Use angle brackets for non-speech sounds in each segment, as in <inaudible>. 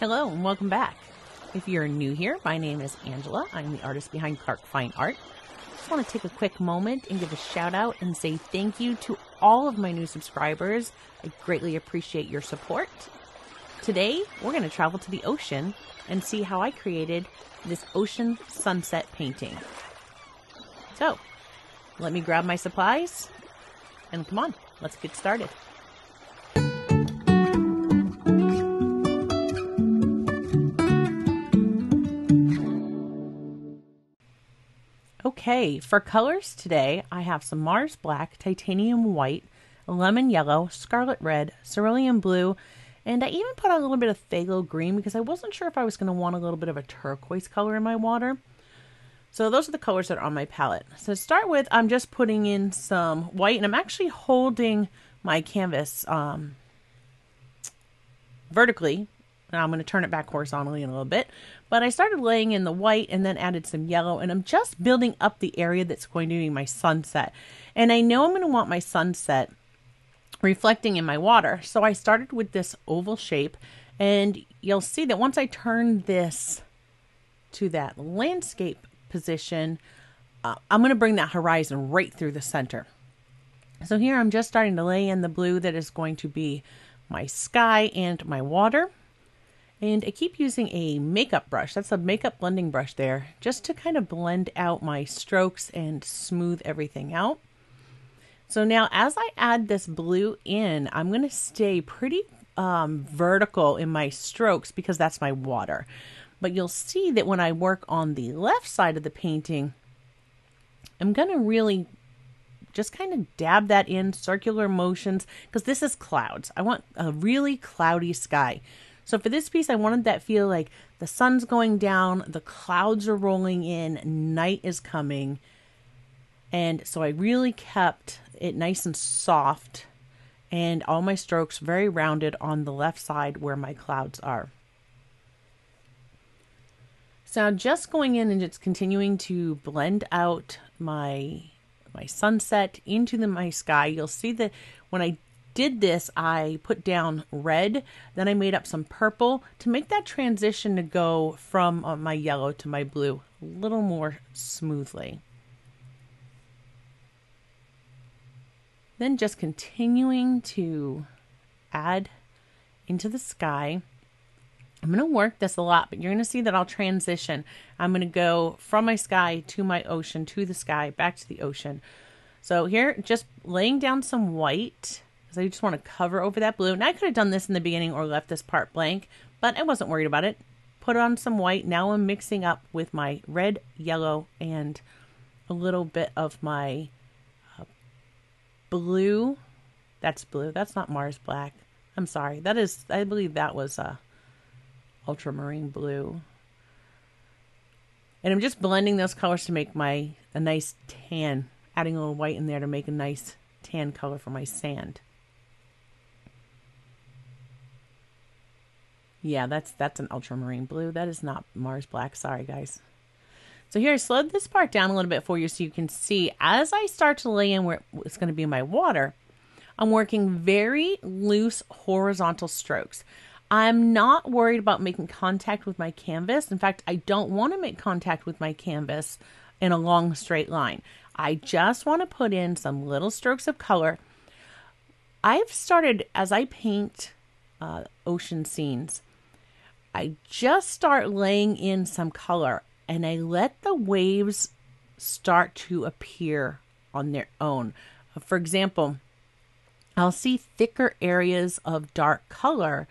Hello and welcome back. If you're new here, my name is Angela. I'm the artist behind Clark Fine Art. I just want to take a quick moment and give a shout out and say thank you to all of my new subscribers. I greatly appreciate your support. Today, we're going to travel to the ocean and see how I created this ocean sunset painting. So, let me grab my supplies and come on, let's get started. Okay, for colors today, I have some Mars Black, Titanium White, Lemon Yellow, Scarlet Red, Cerulean Blue, and I even put on a little bit of Phthalo Green because I wasn't sure if I was going to want a little bit of a turquoise color in my water. So those are the colors that are on my palette. So to start with, I'm just putting in some white, and I'm actually holding my canvas um, vertically now I'm going to turn it back horizontally in a little bit. But I started laying in the white and then added some yellow. And I'm just building up the area that's going to be my sunset. And I know I'm going to want my sunset reflecting in my water. So I started with this oval shape. And you'll see that once I turn this to that landscape position, uh, I'm going to bring that horizon right through the center. So here I'm just starting to lay in the blue that is going to be my sky and my water. And I keep using a makeup brush. That's a makeup blending brush there, just to kind of blend out my strokes and smooth everything out. So now as I add this blue in, I'm going to stay pretty um, vertical in my strokes because that's my water. But you'll see that when I work on the left side of the painting, I'm going to really just kind of dab that in circular motions because this is clouds. I want a really cloudy sky. So for this piece, I wanted that feel like the sun's going down, the clouds are rolling in, night is coming. And so I really kept it nice and soft and all my strokes very rounded on the left side where my clouds are. So just going in and just continuing to blend out my my sunset into the, my sky, you'll see that when I did this, I put down red, then I made up some purple to make that transition to go from uh, my yellow to my blue a little more smoothly. Then just continuing to add into the sky. I'm going to work this a lot, but you're going to see that I'll transition. I'm going to go from my sky to my ocean, to the sky, back to the ocean. So here, just laying down some white because I just want to cover over that blue. And I could have done this in the beginning or left this part blank, but I wasn't worried about it. Put on some white. Now I'm mixing up with my red, yellow, and a little bit of my uh, blue. That's blue. That's not Mars black. I'm sorry. That is, I believe that was uh, ultramarine blue. And I'm just blending those colors to make my a nice tan, adding a little white in there to make a nice tan color for my sand. Yeah, that's that's an ultramarine blue. That is not Mars black. Sorry, guys. So here I slowed this part down a little bit for you so you can see as I start to lay in where it's going to be my water, I'm working very loose horizontal strokes. I'm not worried about making contact with my canvas. In fact, I don't want to make contact with my canvas in a long straight line. I just want to put in some little strokes of color. I've started as I paint uh, ocean scenes. I just start laying in some color and I let the waves start to appear on their own. For example, I'll see thicker areas of dark color,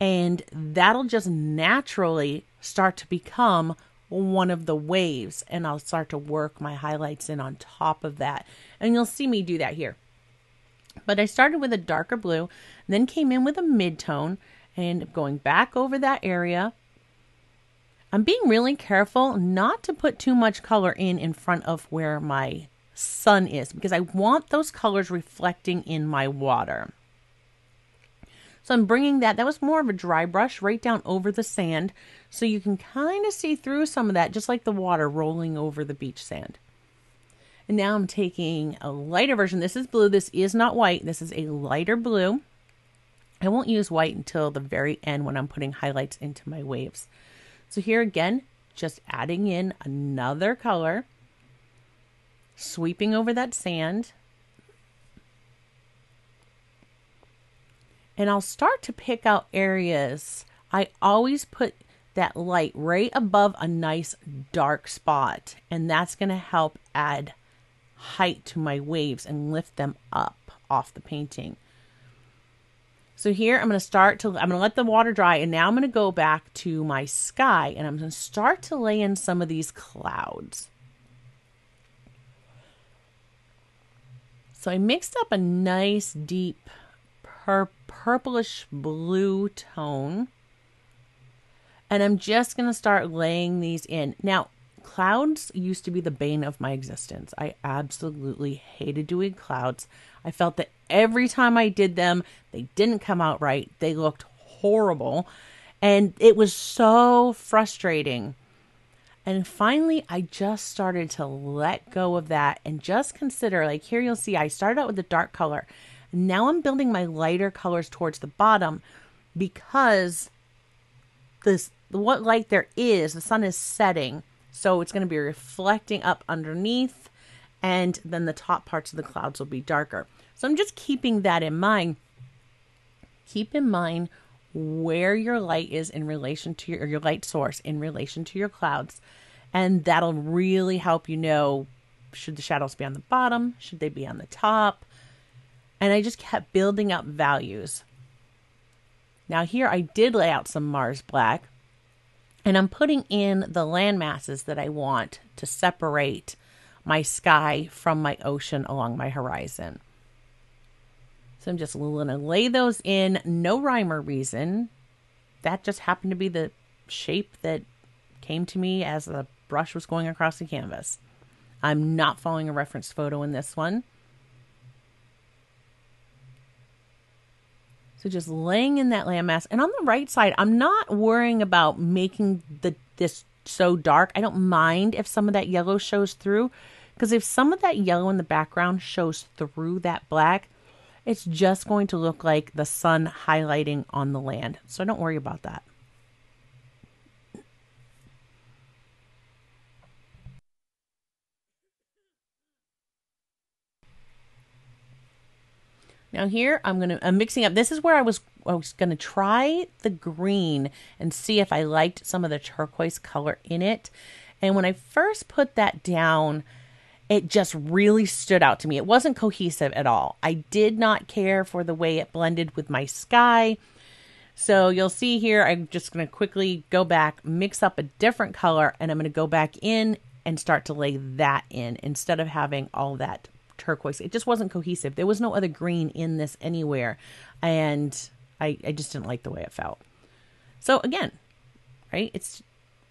and that'll just naturally start to become one of the waves, and I'll start to work my highlights in on top of that. And you'll see me do that here. But I started with a darker blue, then came in with a mid tone, and going back over that area. I'm being really careful not to put too much color in in front of where my sun is because I want those colors reflecting in my water. So I'm bringing that, that was more of a dry brush right down over the sand so you can kind of see through some of that just like the water rolling over the beach sand. And now I'm taking a lighter version. This is blue. This is not white. This is a lighter blue. I won't use white until the very end when I'm putting highlights into my waves. So here again, just adding in another color, sweeping over that sand. And I'll start to pick out areas. I always put that light right above a nice dark spot, and that's going to help add height to my waves and lift them up off the painting. So here I'm going to start to, I'm going to let the water dry and now I'm going to go back to my sky and I'm going to start to lay in some of these clouds. So I mixed up a nice deep pur purplish blue tone. And I'm just going to start laying these in. Now, clouds used to be the bane of my existence. I absolutely hated doing clouds. I felt that every time I did them, they didn't come out right. They looked horrible. And it was so frustrating. And finally, I just started to let go of that and just consider like, here you'll see, I started out with a dark color. Now I'm building my lighter colors towards the bottom because this what light there is, the sun is setting. So it's going to be reflecting up underneath, and then the top parts of the clouds will be darker. So I'm just keeping that in mind. Keep in mind where your light is in relation to your, your light source in relation to your clouds. And that'll really help you know should the shadows be on the bottom? Should they be on the top? And I just kept building up values. Now, here I did lay out some Mars black, and I'm putting in the land masses that I want to separate my sky from my ocean along my horizon. So I'm just going to lay those in. No rhyme or reason. That just happened to be the shape that came to me as the brush was going across the canvas. I'm not following a reference photo in this one. So just laying in that landmass. And on the right side, I'm not worrying about making the this so dark. I don't mind if some of that yellow shows through. Because if some of that yellow in the background shows through that black, it's just going to look like the sun highlighting on the land. So don't worry about that. Now here I'm gonna I'm mixing up. This is where I was I was gonna try the green and see if I liked some of the turquoise color in it. And when I first put that down, it just really stood out to me. It wasn't cohesive at all. I did not care for the way it blended with my sky. So you'll see here, I'm just going to quickly go back, mix up a different color, and I'm going to go back in and start to lay that in instead of having all that turquoise. It just wasn't cohesive. There was no other green in this anywhere. And I, I just didn't like the way it felt. So again, right? It's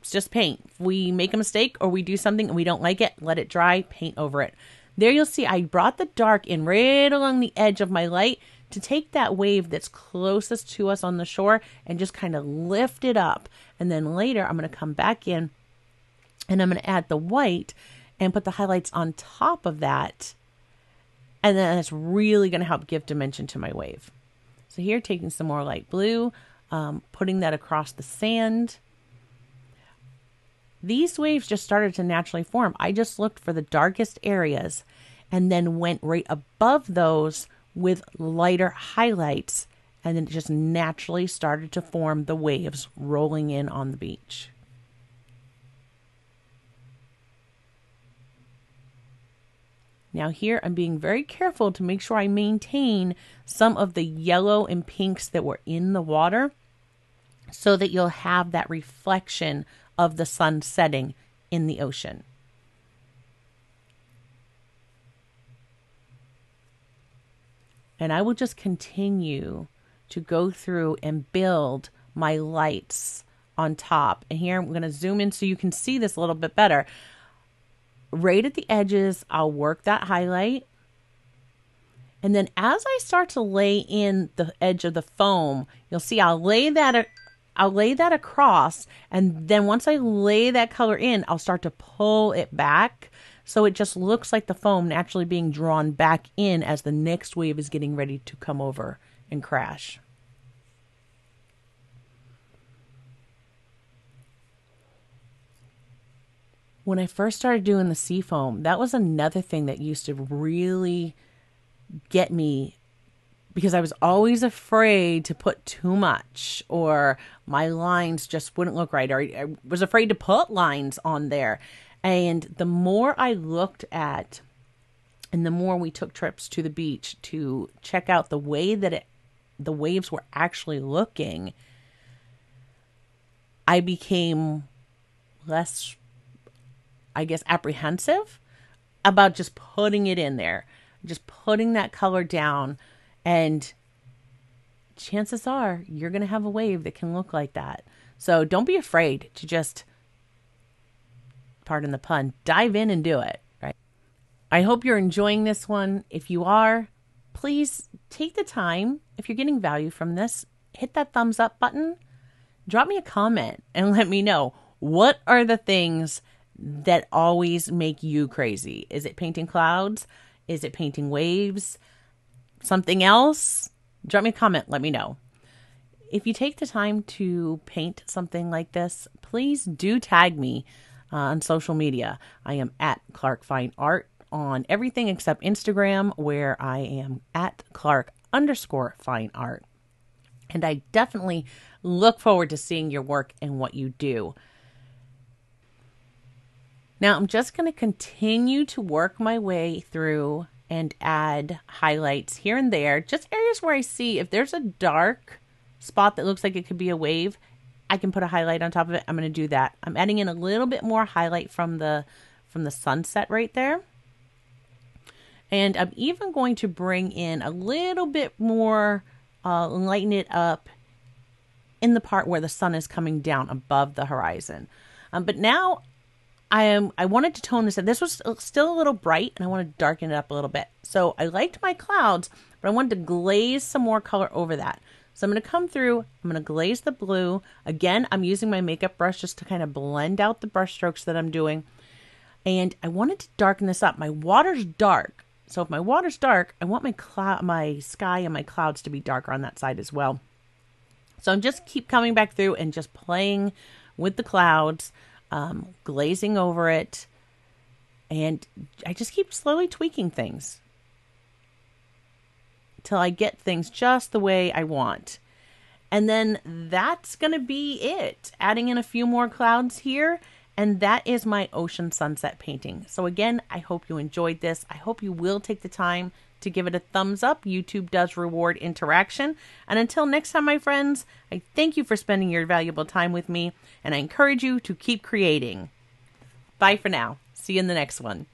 it's just paint. If we make a mistake or we do something and we don't like it, let it dry, paint over it. There you'll see I brought the dark in right along the edge of my light to take that wave that's closest to us on the shore and just kind of lift it up. And then later I'm going to come back in and I'm going to add the white and put the highlights on top of that. And then that's really going to help give dimension to my wave. So here taking some more light blue, um, putting that across the sand these waves just started to naturally form. I just looked for the darkest areas and then went right above those with lighter highlights and then it just naturally started to form the waves rolling in on the beach. Now here I'm being very careful to make sure I maintain some of the yellow and pinks that were in the water so that you'll have that reflection of the sun setting in the ocean. And I will just continue to go through and build my lights on top. And here I'm going to zoom in so you can see this a little bit better. Right at the edges, I'll work that highlight. And then as I start to lay in the edge of the foam, you'll see I'll lay that I'll lay that across and then once I lay that color in, I'll start to pull it back so it just looks like the foam naturally being drawn back in as the next wave is getting ready to come over and crash. When I first started doing the seafoam, that was another thing that used to really get me because I was always afraid to put too much or my lines just wouldn't look right or I was afraid to put lines on there. And the more I looked at and the more we took trips to the beach to check out the way that it the waves were actually looking, I became less I guess apprehensive about just putting it in there, just putting that color down and chances are you're going to have a wave that can look like that. So don't be afraid to just, pardon the pun, dive in and do it, right? I hope you're enjoying this one. If you are, please take the time. If you're getting value from this, hit that thumbs up button. Drop me a comment and <laughs> let me know what are the things that always make you crazy? Is it painting clouds? Is it painting waves? something else, drop me a comment, let me know. If you take the time to paint something like this, please do tag me uh, on social media. I am at Clark Fine Art on everything except Instagram, where I am at Clark underscore Fine Art. And I definitely look forward to seeing your work and what you do. Now, I'm just going to continue to work my way through and add highlights here and there, just areas where I see if there's a dark spot that looks like it could be a wave, I can put a highlight on top of it. I'm going to do that. I'm adding in a little bit more highlight from the from the sunset right there. And I'm even going to bring in a little bit more, uh, lighten it up in the part where the sun is coming down above the horizon. Um, but now I am I wanted to tone this. Up. This was still a little bright, and I want to darken it up a little bit. So I liked my clouds, but I wanted to glaze some more color over that. So I'm going to come through. I'm going to glaze the blue. Again, I'm using my makeup brush just to kind of blend out the brush strokes that I'm doing. And I wanted to darken this up. My water's dark. So if my water's dark, I want my cloud, my sky and my clouds to be darker on that side as well. So I'm just keep coming back through and just playing with the clouds um, glazing over it, and I just keep slowly tweaking things till I get things just the way I want. And then that's going to be it. Adding in a few more clouds here. And that is my ocean sunset painting. So, again, I hope you enjoyed this. I hope you will take the time to give it a thumbs up. YouTube does reward interaction. And until next time, my friends, I thank you for spending your valuable time with me, and I encourage you to keep creating. Bye for now. See you in the next one.